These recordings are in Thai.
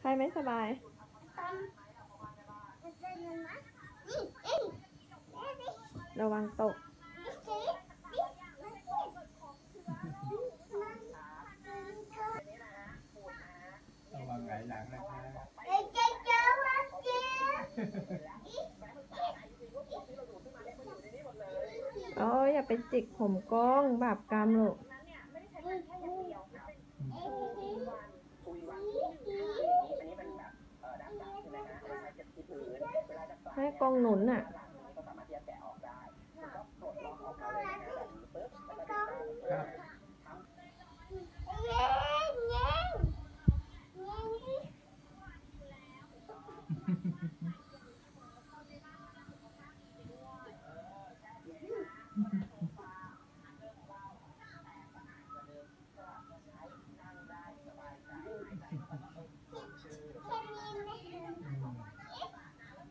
ใครไม่สบายระวังตกระวังไหลหลังนะคะเอ้ยเจ๊เจ้าว่าเจ๊โอ้ยอย่าไปจิกผมกล้องบาปกรรมลูก ให้กล้องหนุนอะ ครับ เย้เย้เย้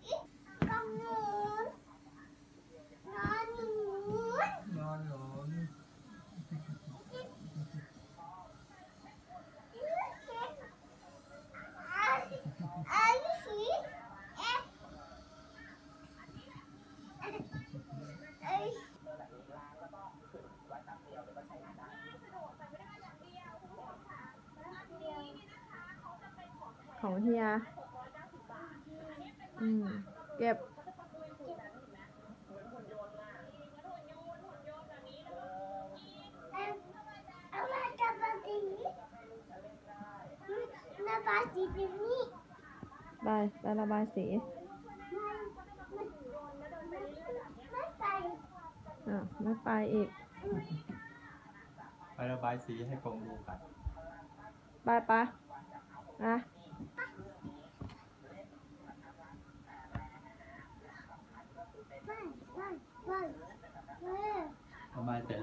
ดิ กองหนูนอนหนู นอนหลน อันนี้สีเอ๊ะเอ้ย ของเฮีย อืม เก็บเอามาจับาสีน้ำปลาสีตรงนี้ไปไประบายสีไม่ไปอะไม่ไปอีก ไประบายสีให้กงดูกัน ไปไปอะ บายเสร็จแ